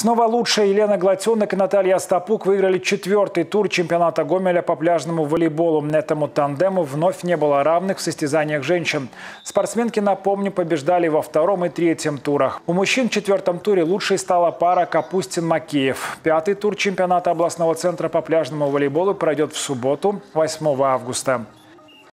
Снова лучшая Елена Глотенок и Наталья Остапук выиграли четвертый тур чемпионата Гомеля по пляжному волейболу. Этому тандему вновь не было равных в состязаниях женщин. Спортсменки, напомню, побеждали во втором и третьем турах. У мужчин в четвертом туре лучшей стала пара Капустин-Макеев. Пятый тур чемпионата областного центра по пляжному волейболу пройдет в субботу, 8 августа.